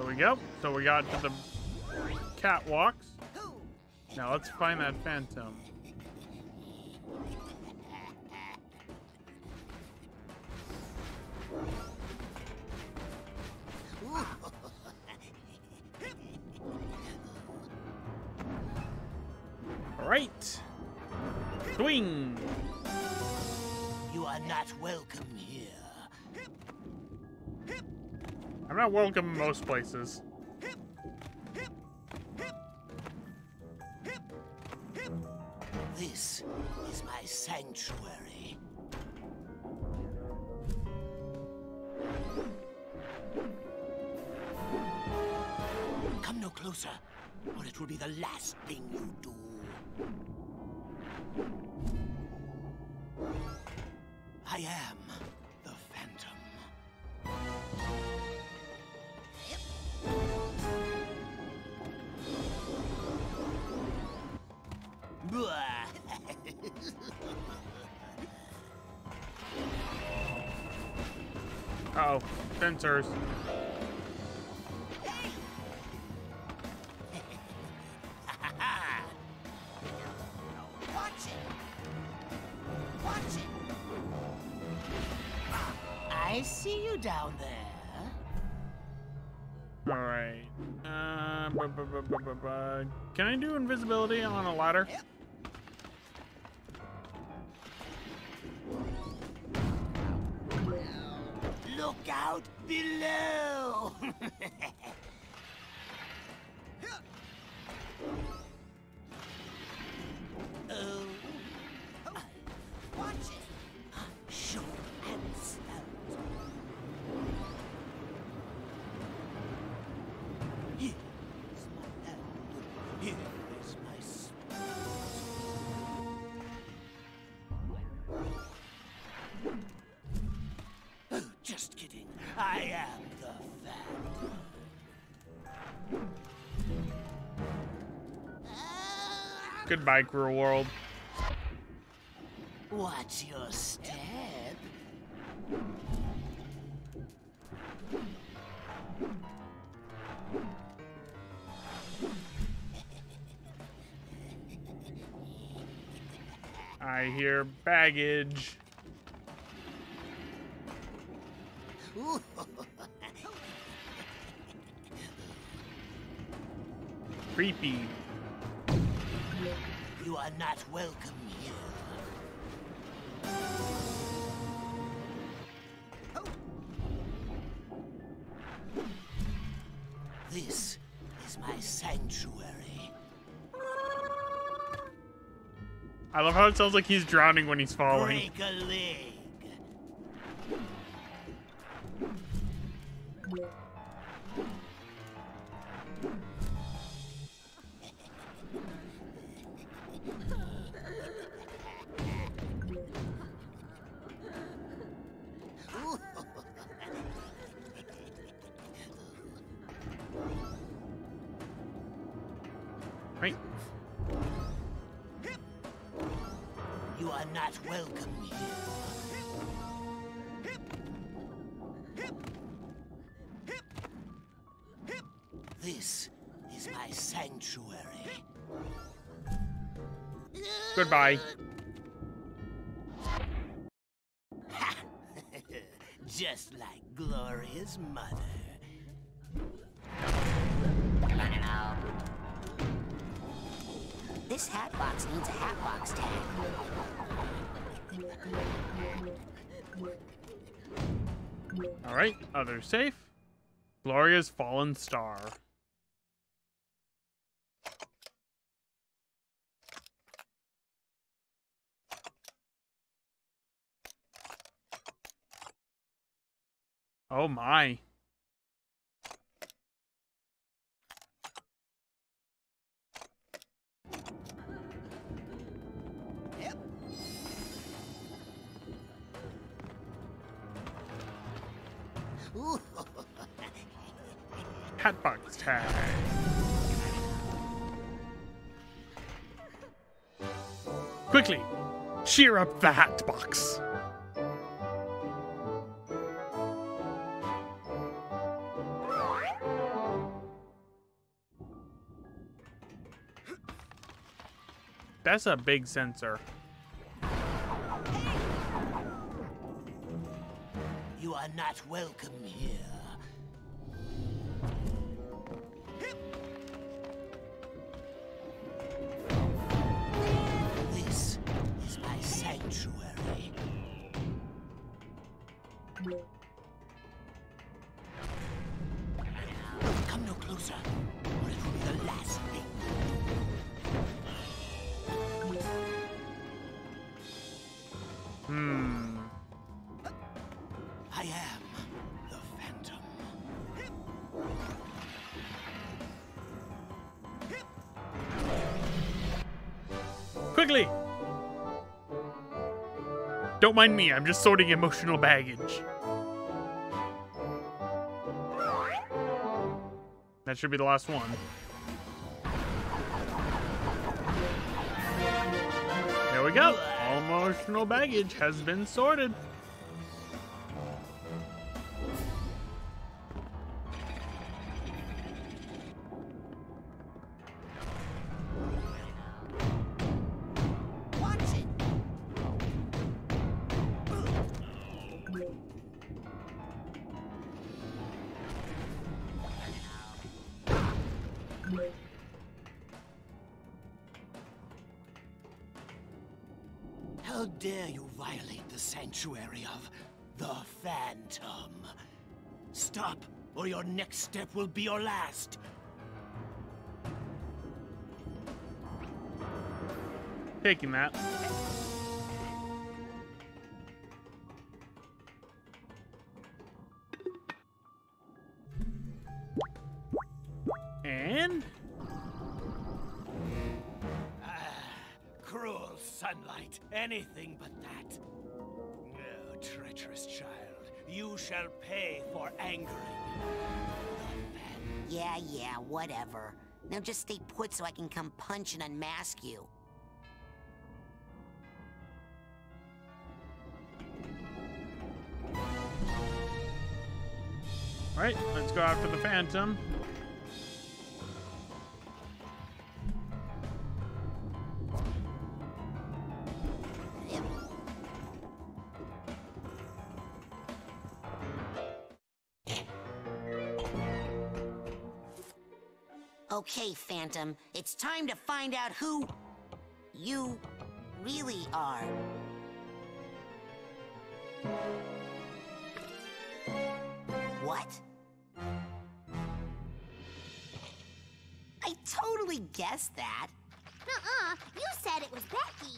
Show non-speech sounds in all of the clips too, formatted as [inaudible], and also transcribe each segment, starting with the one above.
There we go. So we got to the catwalks. Now let's find that phantom. Welcome in most places. This is my sanctuary. Come no closer, or it will be the last thing you do. I am Uh oh, censors. Watch it. Watch it. I see you down there. All right. Uh, bu- bu- bu- Can I do invisibility on a ladder? Look out below. [laughs] oh. Goodbye, cruel world. Watch your step. I hear baggage. [laughs] Creepy. Are not welcome here. This is my sanctuary. I love how it sounds like he's drowning when he's falling. Break a leg. Right. You are not welcome here. This is my sanctuary. Goodbye. [laughs] Just like Gloria's mother. This hat box needs a hat box tag. All right, others safe. Gloria's fallen star. Oh my. Cheer up the Hatbox. That's a big censor. You are not welcome here. Come no closer, will be the last thing. Hmm. I am the Phantom. Quickly! Don't mind me, I'm just sorting emotional baggage. That should be the last one. There we go. All emotional baggage has been sorted. How dare you violate the sanctuary of the Phantom? Stop, or your next step will be your last. Taking that. And shall pay for angering. Yeah, yeah, whatever. Now just stay put so I can come punch and unmask you. all right, let's go after the Phantom. Okay, Phantom, it's time to find out who you really are. What? I totally guessed that. Uh-uh. You said it was Becky.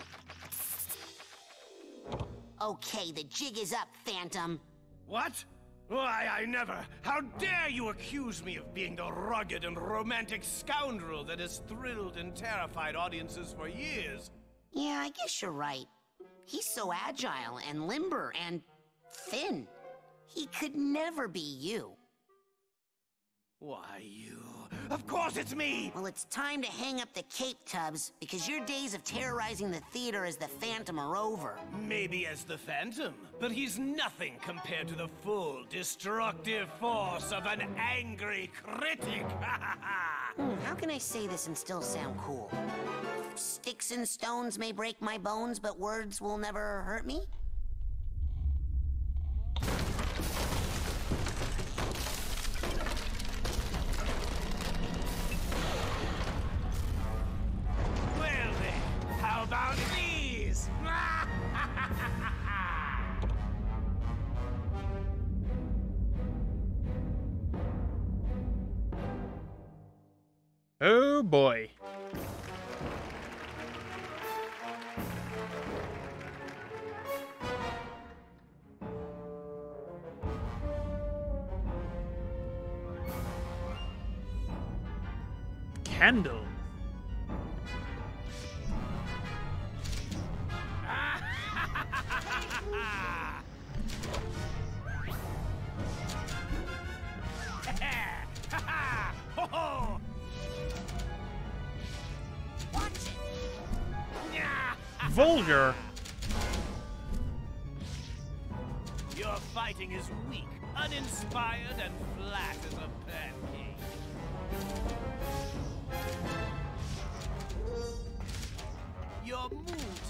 Okay, the jig is up, Phantom. What? Why, I never. How dare you accuse me of being the rugged and romantic scoundrel that has thrilled and terrified audiences for years? Yeah, I guess you're right. He's so agile and limber and thin. He could never be you. Why, you. Of course it's me! Well, it's time to hang up the cape tubs because your days of terrorizing the theater as the Phantom are over. Maybe as the Phantom, but he's nothing compared to the full destructive force of an angry critic. [laughs] Hmm, how can I say this and still sound cool? Sticks and stones may break my bones, but words will never hurt me? Oh boy. Candle.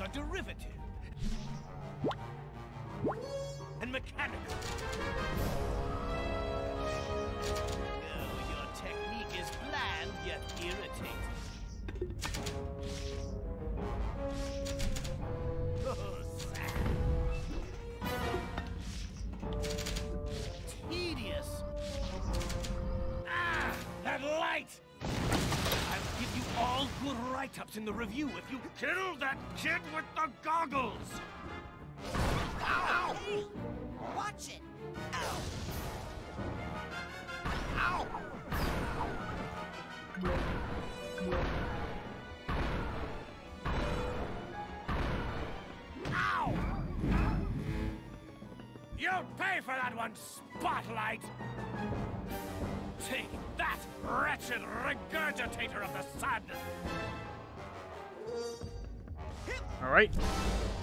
Are derivative write-ups in the review if you kill that kid with the goggles! Ow! Watch it! Ow! Ow! Ow! You'll pay for that one, Spotlight! Take that, wretched regurgitator of the sun! All right.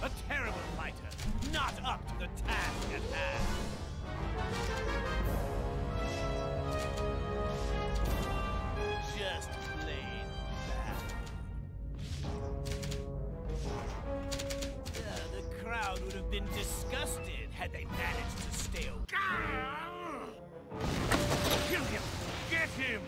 A terrible fighter, not up to the task at hand. Just plain bad. Uh, the crowd would have been disgusted had they managed to stay. Kill him! Get him!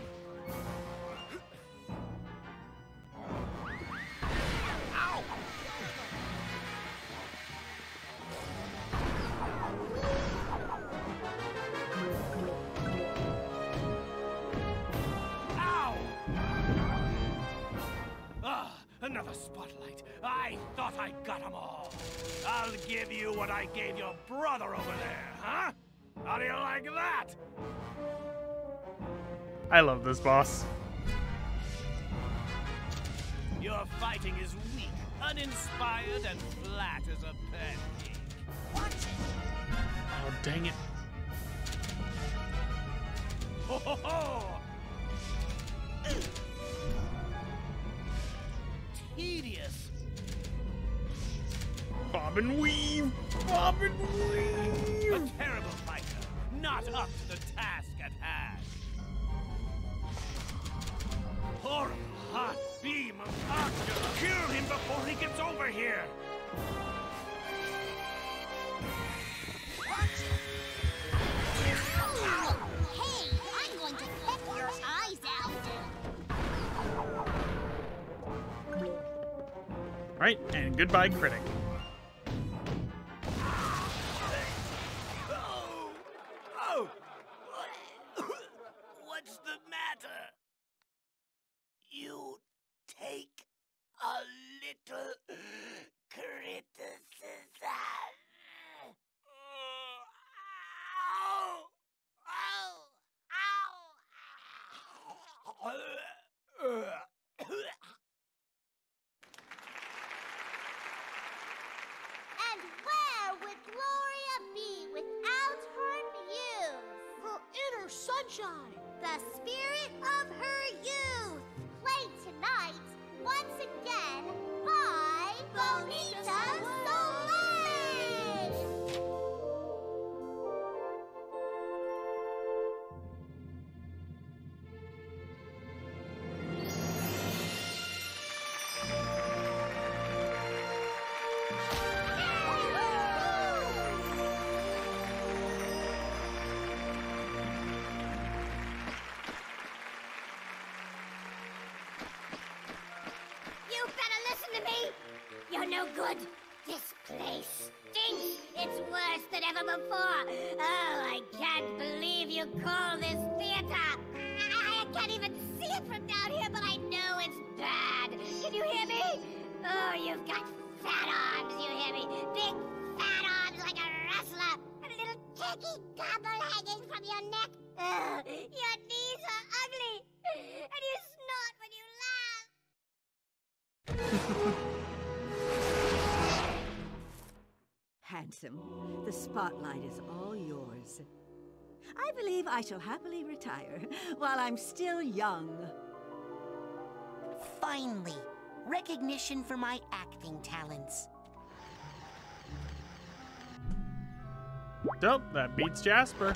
I'll give you what I gave your brother over there, huh? How do you like that? I love this boss. Your fighting is weak, uninspired, and flat as a pancake. Watch it! Oh, dang it. Ho ho ho! Tedious. Bob and weave. Bob and weave! A terrible fighter, not up to the task at hand. Horrible hot beam of Arctur! Kill him before he gets over here! Hey, I'm going to peck your eyes out. Right, and goodbye, critic. Call this theater. I, I can't even see it from down here, but I know it's bad. Can you hear me? Oh, you've got fat arms, you hear me? Big fat arms like a wrestler. A little tacky gobble hanging from your neck. Ugh, your knees are ugly. And you snort when you laugh. Handsome, the spotlight is all yours. I believe I shall happily retire while I'm still young. Finally, Recognition for my acting talents. Dope, that beats Jasper.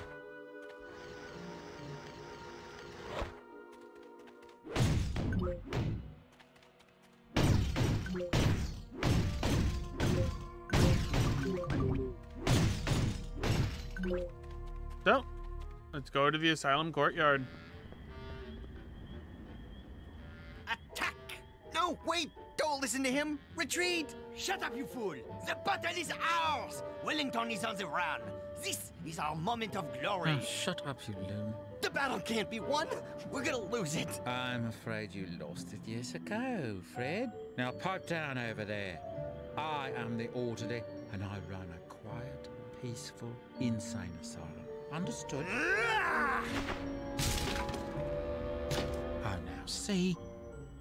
Let's go to the asylum courtyard. Attack! No, wait! Don't listen to him! Retreat! Shut up, you fool! The battle is ours! Wellington is on the run. This is our moment of glory. Oh, shut up, you loon. The battle can't be won! We're gonna lose it! I'm afraid you lost it years ago, Fred. Now pipe down over there. I am the orderly, and I run a quiet, peaceful, insane asylum. Understood? Ah! Oh, now see?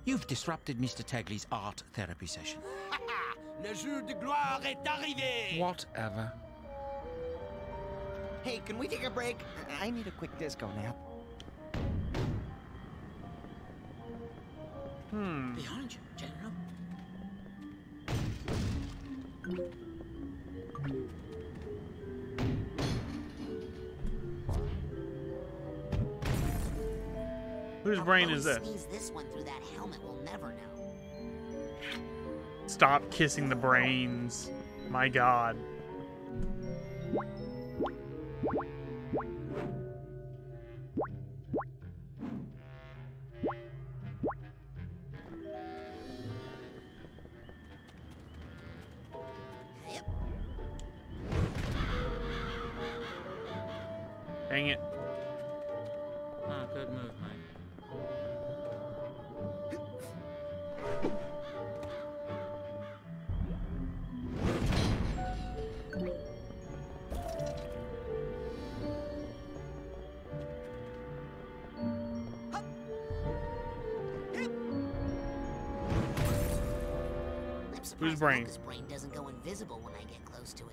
You've disrupted Mr. Teglee's art therapy session. [laughs] Le jour de gloire est arrivé! Whatever. Hey, can we take a break? I need a quick disco nap. Hmm. Behind you, Whose brain is this? This one through that helmet, we'll never know. Stop kissing the brains. My god. Dang it. I'm brain? Brain doesn't go invisible when I get close to it.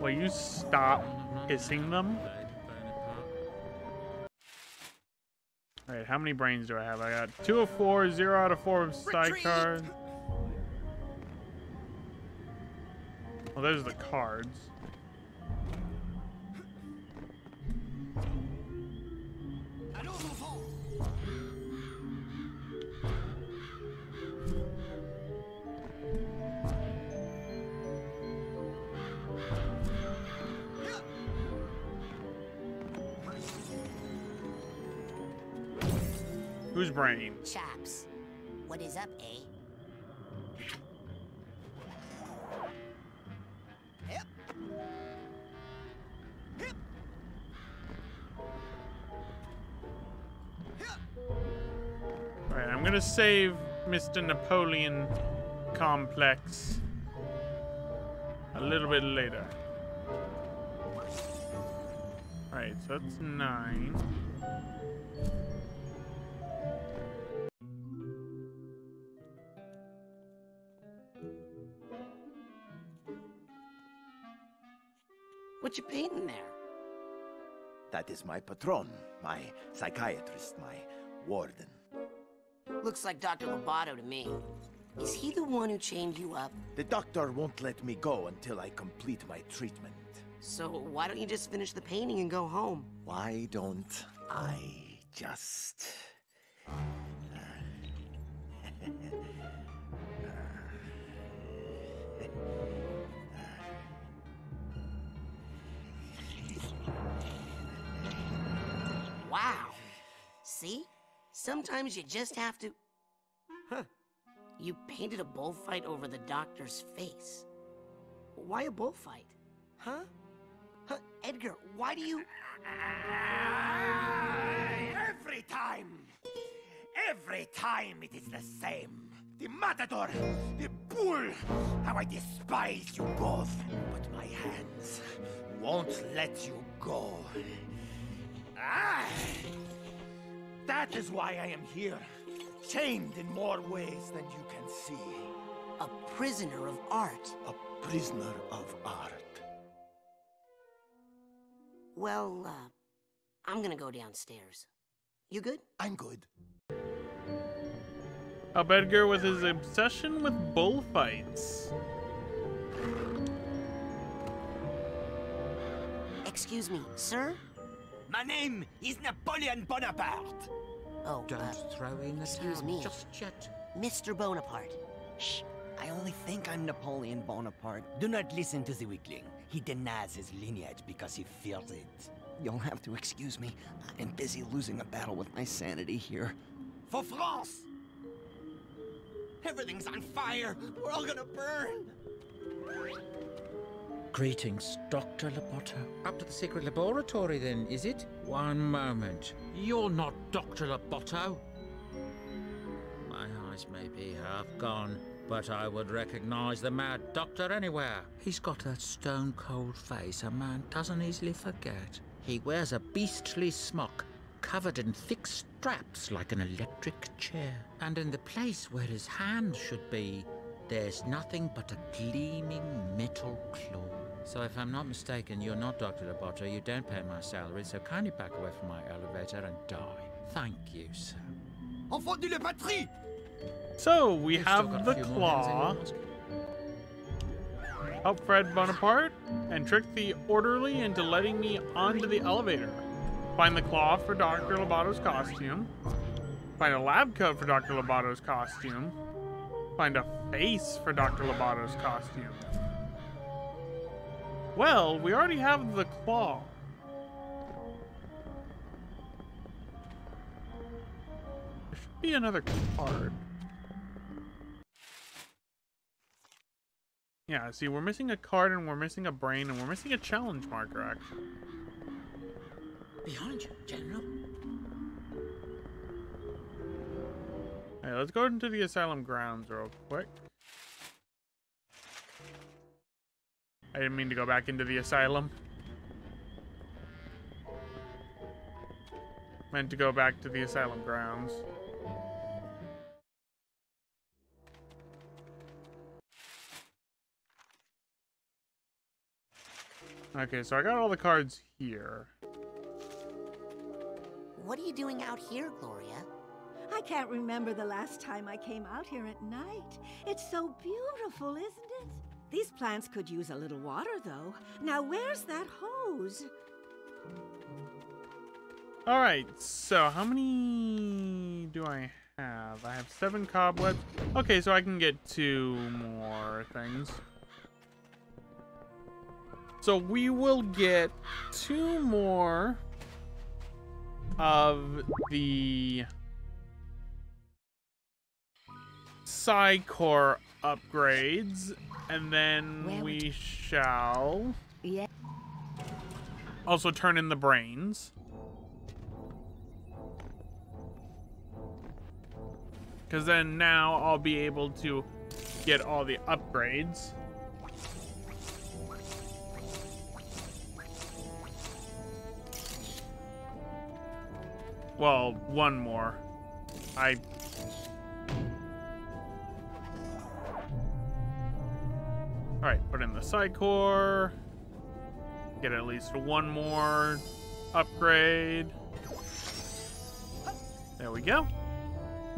Will you stop kissing them? Alright, how many brains do I have? I got two of four, zero out of four of PSI cards. Well, those are the cards. Whose brain? Chaps, what is up, eh? Yep. Yep. Alright, I'm gonna save Mr. Napoleon Complex a little bit later. Alright, so that's nine. What you painting there? That is my patron, my psychiatrist, my warden. Looks like Dr. Loboto to me. Is he the one who chained you up? The doctor won't let me go until I complete my treatment. So why don't you just finish the painting and go home? Why don't I just. Sometimes you just have to. Huh. You painted a bullfight over the doctor's face. Why a bullfight? Huh? Huh? Edgar, why do you. Every time! Every time it is the same. The matador, the bull! How I despise you both! But my hands won't let you go. Ah! That is why I am here, chained in more ways than you can see. a prisoner of art? A prisoner of art. Well, uh. I'm gonna go downstairs. You good? I'm good. Help Edgar with his obsession with bullfights. Excuse me, sir? My name is Napoleon Bonaparte. Oh, Don't uh, throw in the excuse towel me. just yet. Mr. Bonaparte. Shh. I only think I'm Napoleon Bonaparte. Do not listen to the weakling. He denies his lineage because he fears it. You'll have to excuse me. I'm busy losing a battle with my sanity here. For France! Everything's on fire! We're all gonna burn! Greetings, Dr. Loboto. Up to the secret laboratory, then, is it? One moment. You're not Dr. Loboto. My eyes may be half gone, but I would recognize the mad doctor anywhere. He's got that stone cold face a man doesn't easily forget. He wears a beastly smock, covered in thick straps like an electric chair. And in the place where his hand should be, there's nothing but a gleaming metal claw. So if I'm not mistaken, you're not Dr. Loboto, you don't pay my salary, so kindly back away from my elevator and die. Thank you, sir. Enfant de la patrie! So we You've have the claw. hands in yours. Help Fred Bonaparte and trick the orderly into letting me onto the elevator. Find the claw for Dr. Loboto's costume. Find a lab coat for Dr. Loboto's costume. Find a face for Dr. Loboto's costume. Well, we already have the claw. There should be another card. Yeah, see, we're missing a card and we're missing a brain and we're missing a challenge marker, actually. Behind you, General. Hey, let's go into the asylum grounds real quick. I didn't mean to go back into the asylum. Meant to go back to the asylum grounds. Okay, so I got all the cards here. What are you doing out here, Gloria? I can't remember the last time I came out here at night. It's so beautiful, isn't it? These plants could use a little water, though. Now, where's that hose? All right, so how many do I have? I have seven cobwebs. Okay, so I can get two more things. So we will get two more of the PSI Core upgrades, and then Where we shall Yeah. also turn in the brains. Because then now I'll be able to get all the upgrades. Well, one more. I... Alright, put in the PSI Core. Get at least one more upgrade. There we go.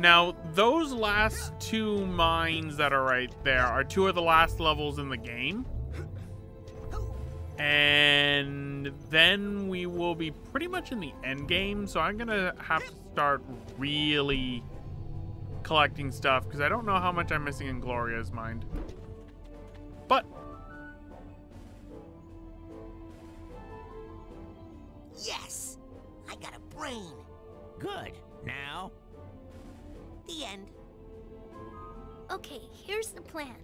Now, those last two mines that are right there are two of the last levels in the game. And then we will be pretty much in the end game, so I'm gonna have to start really collecting stuff because I don't know how much I'm missing in Gloria's mind. Yes! I got a brain. Good. Now? The end. Okay, here's the plan.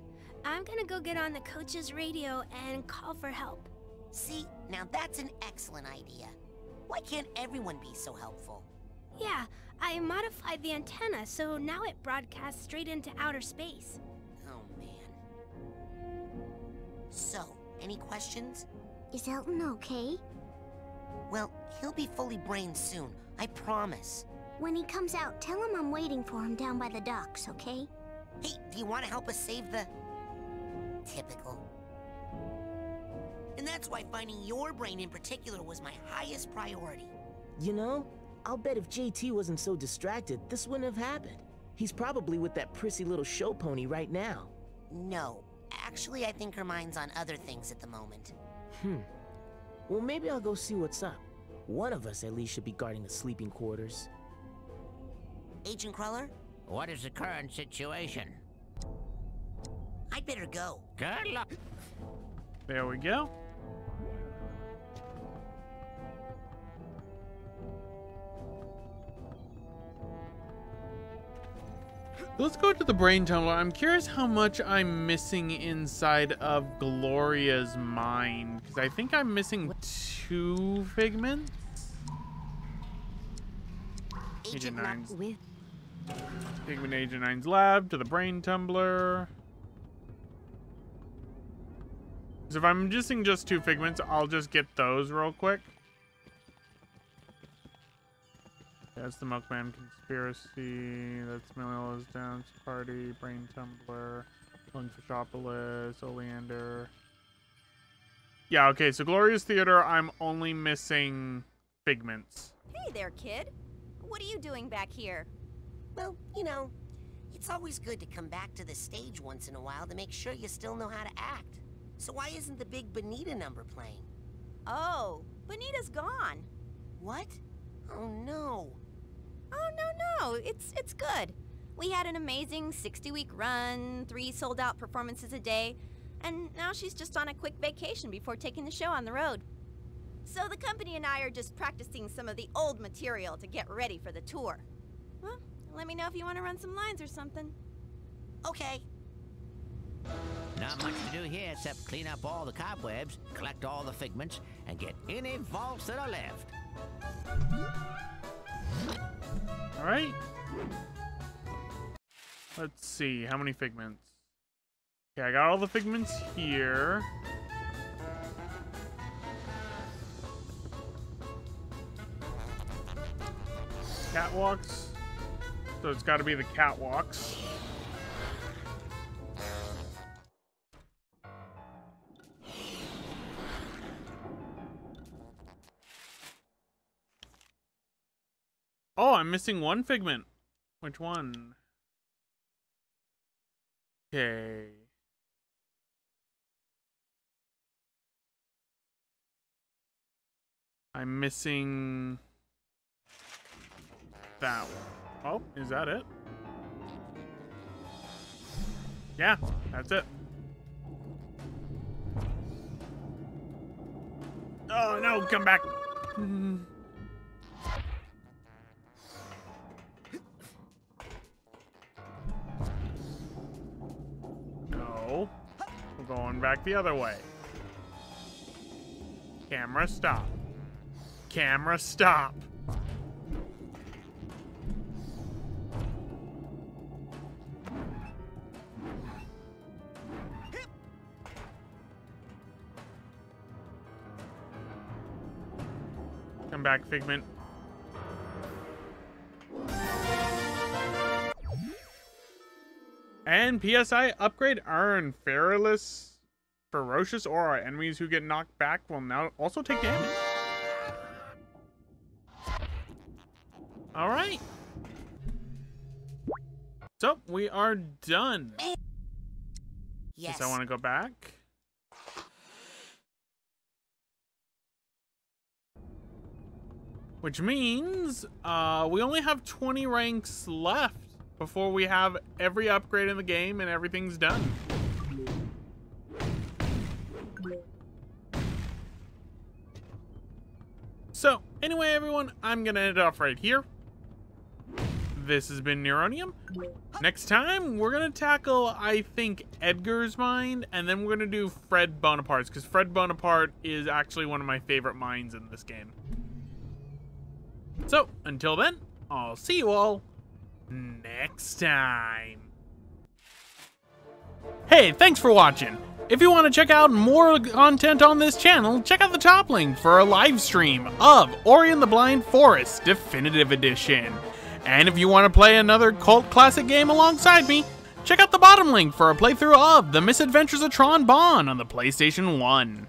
I'm gonna go get on the coach's radio and call for help. See, now that's an excellent idea. Why can't everyone be so helpful? Yeah, I modified the antenna so now it broadcasts straight into outer space. Oh, man. So, any questions? Is Elton okay? Well, he'll be fully brained soon, I promise. When he comes out, tell him I'm waiting for him down by the docks, okay? Hey, do you want to help us save the... Typical. And that's why finding your brain in particular was my highest priority. You know, I'll bet if JT wasn't so distracted, this wouldn't have happened. He's probably with that prissy little show pony right now. No. Actually, I think her mind's on other things at the moment. Hmm. Well, maybe I'll go see what's up. One of us at least should be guarding the sleeping quarters. Agent Cruller, What is the current situation? I'd better go. Good luck. There we go. Let's go to the brain tumbler. I'm curious how much I'm missing inside of Gloria's mind. Because I think I'm missing two figments. Agent Not Nein's with. Figment Agent Nein's lab to the brain tumbler. So if I'm missing just two figments, I'll just get those real quick. That's the Milkman conspiracy. That's Manila's dance party. Brain tumbler. Lungfishopolis. Oleander. Yeah. Okay. So Gloria's Theater. I'm only missing figments. Hey there, kid. What are you doing back here? Well, you know, it's always good to come back to the stage once in a while to make sure you still know how to act. So why isn't the big Bonita number playing? Oh, Bonita's gone. What? Oh no. Oh no no, it's it's good. We had an amazing 60-week run, three sold-out performances a day, and now she's just on a quick vacation before taking the show on the road. So the company and I are just practicing some of the old material to get ready for the tour. Well, let me know if you want to run some lines or something. Okay. Not much to do here except clean up all the cobwebs, collect all the figments, and get any vaults that are left. All right. Let's see. How many figments? Okay, I got all the figments here. Catwalks. So it's got to be the catwalks. I'm missing one figment. Which one? Okay. I'm missing that one. Oh, is that it? Yeah, that's it. Oh no, come back. [laughs] We're going back the other way. Camera stop. Camera stop. Come back, Figment. And PSI upgrade earn Fearless Ferocious Aura. Enemies who get knocked back will now also take damage. Alright. So, we are done. Yes. Guess I want to go back. Which means uh, we only have 20 ranks left before we have every upgrade in the game and everything's done. So, anyway, everyone, I'm going to end it off right here. This has been Neronium. Next time, we're going to tackle, I think, Edgar's mind, and then we're going to do Fred Bonaparte's, because Fred Bonaparte is actually one of my favorite minds in this game. So, until then, I'll see you all next time. Hey, thanks for watching. If you want to check out more content on this channel, check out the top link for a live stream of Ori and the Blind Forest Definitive Edition. And if you want to play another cult classic game alongside me, check out the bottom link for a playthrough of The Misadventures of Tron Bonne on the PlayStation 1.